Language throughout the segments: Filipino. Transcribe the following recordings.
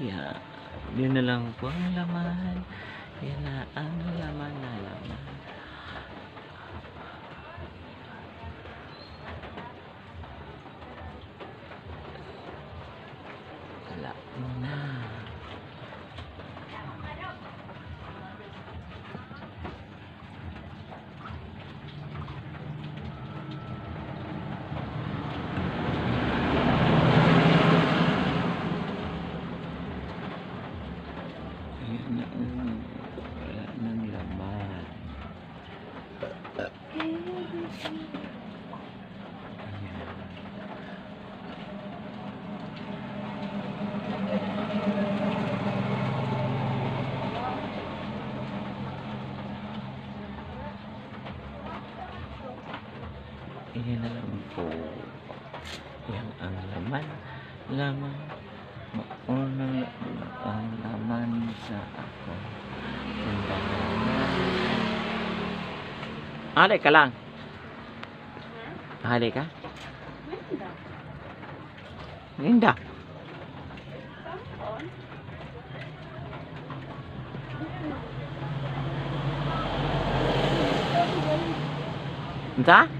Yeah. Yun na lang po ang laman. Yan na ang laman na laman. Wala na. Ayan na ang wala nang laman. Ayan na lang po. Yan ang laman. Laman. Maunang ang laman sa ako. Alay ka lang. Alay ka? Linda. Entah?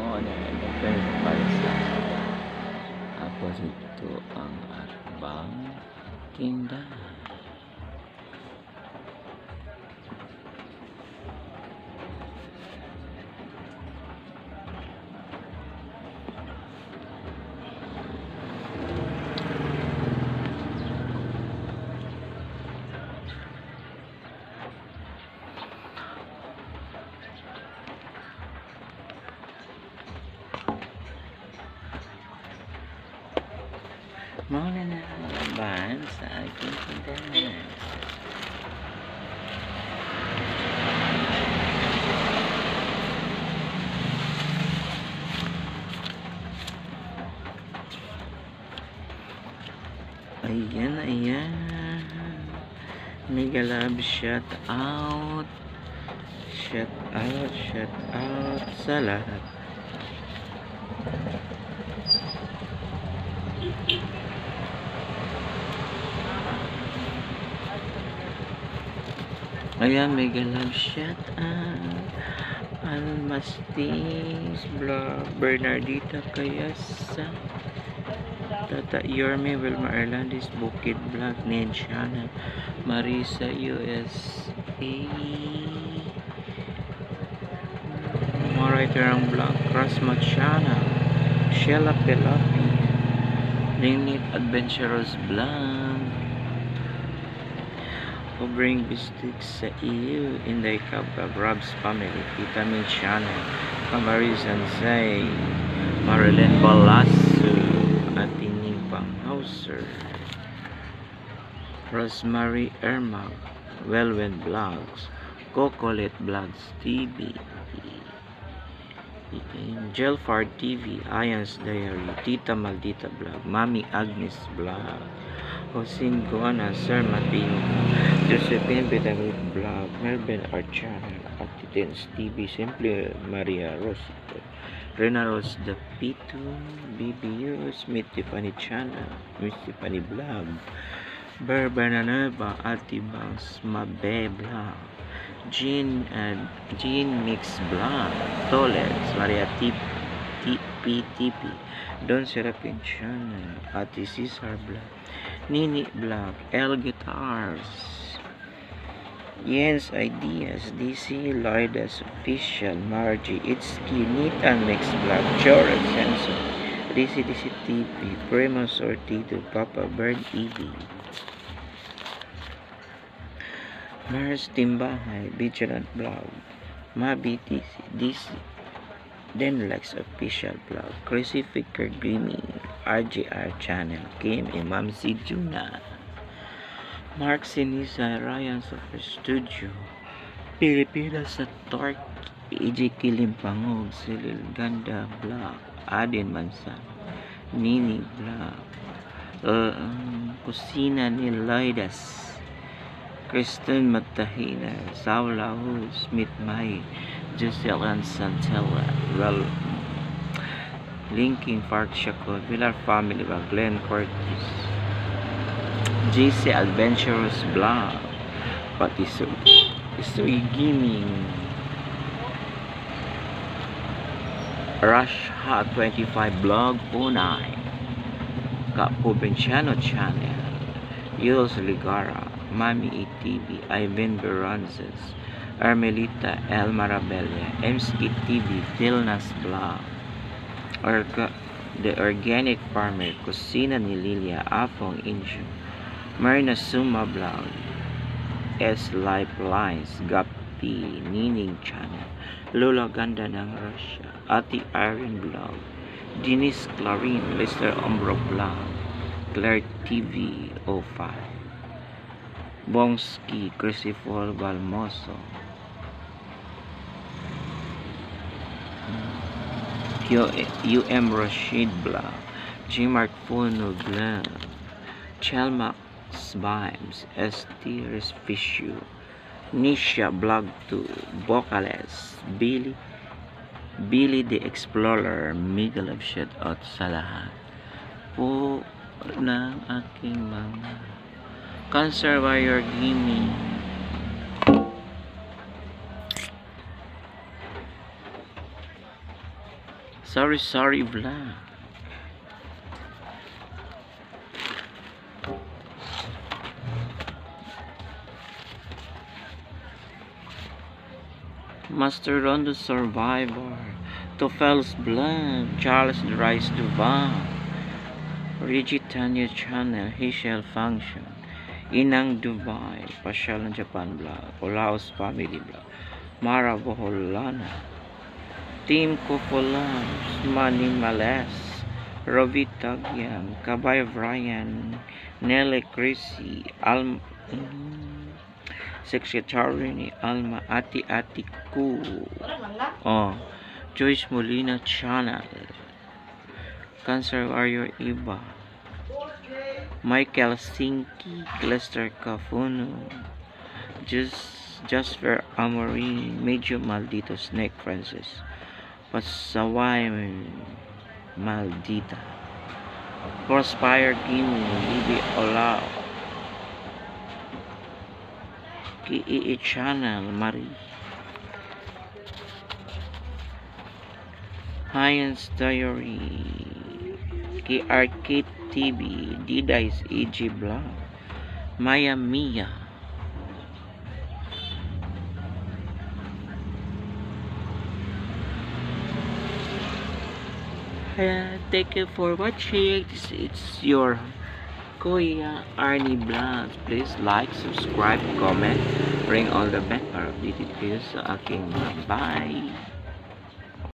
Oo, ano, depende para sa ako rito ang arbang tindahan. Mauna na ang laban sa aking tindahan. Ayan, ayan. Mega love shout out. Shout out, shout out sa lahat. Ayan, mega love. Almastis, blah, Bernardita Kayasa, Tata Yorme, Wilma Erlandis, Bukid Vlog, Ned Channel, Marisa USA, Mariter ang Vlog, Rasma Channel, Sheila Pelapi, Linit Adventurous Vlog, bring biscuits sa iyo Inday Kabab Rob's family. Tita Min Channel Kamari Sansay Marilyn Balasso at Tining Panghauser Rosemary Ermag Wellwind Vlogs Cocolet Vlogs TV Angel Far TV Ayans Diary Tita Maldita Vlog Mami Agnes Vlog Josin Guana, Sir Mateo, Josephine Bedavid Vlog, Melvin Art Channel, Artitens TV, Simple Maria Rosito, Rena Rose The Pito, BBU, Smith Tiffany Channel, Miss Tiffany Vlog, Berbananeva, Ati Bangs, Mabe Vlog, Jean and Jean Mix Vlog, Toles, Maria Tip, PTP. Don Serapin Channel. Ate Cesar Vlog. Nini Vlog. L Guitars. Jens Ideas, DC Lloydas Official, Margie, Itski, Nitan Mix Vlog, Joran Senso, DC DC TV, Primo Sortido, Papa Bird EV. Mars Timbahay, Vigilant Vlog, Mabi DC, DC, Denlex Official Vlog, Crazy Figure Gaming, RGR Channel, Kim Imam Si Juna. Mark Sinisa, Ryan sa Studio, Pilipinas sa Torque, EJ Kilimpangog, Silil Ganda Vlog, Adin Mansan, Nini Vlog, uh, Kusina ni Lloydas, Kristen Matahina, Saula Hu, Smith May, Giselle Ann Santella, Rel Linkin Park Shakur, Villar Family ba, Glenn Curtis, JC Adventurous Vlog, pati so, Isoy Gaming, Rush Hot 25 Vlog Punay, Ka Provinciano Channel, Yulos Ligara, Mami ATV, Ivan Beranzas, Armelita El Marabella, MSK TV, Tilnas Vlog, Orga, The Organic Farmer, Kusina ni Lilia, Afong Injo, Marina Suma Vlog, S. Lifelines, Gapi, Nining Channel, Lola Ganda ng Russia, Ati Iron Vlog, Denise Clarin, Mr. Ombro Vlog, Claire TV 05, Bongski, Crisifol Balmoso, UM Rashid Vlog, G. Mark Puno Vlog, Chelmax Vibes, ST Respishu, Nisha Vlog 2, Vocales, Billy, Billy the Explorer, mega love shout out sa lahat po ng aking mga Cancer Gaming. Sorry, sorry vlog. Master Rondo Survivor, Tofel's Blood, Charles Rice Duval, Rigitania Channel, Hishel Function, Inang Dubai, Pasyal ng Japan Vlog, Olaos Family Vlog, Mara Boholana, Team Kopolams, Manny Males, Rovi Tagyam, Kabay Ryan, Nelly Chrissy, Alm... Mm, Secretary ni Alma Ati Ati Ku. Oh, Joyce Molina Channel. Cancer Warrior Iba. Michael Sinki, Lester Cafuno. Just Jasper Amory, Medyo Maldito Snake Francis. Pasaway Maldita. Crossfire Gaming, Bibi Olao. KEE Channel, Marie. Hyan's Diary. KRK TV, Didays AG Vlog. Maya Mia. Kaya, thank you for watching. This is your Kuya Arnie Vlogs. Please like, subscribe, comment, ring all the bell para updated kayo sa aking bye.